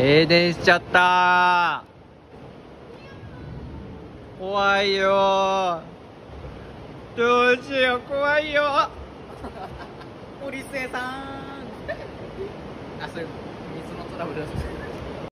停電しちゃった。怖いよ。どうしよう怖いよ。森末さん。あそれ水のトラブル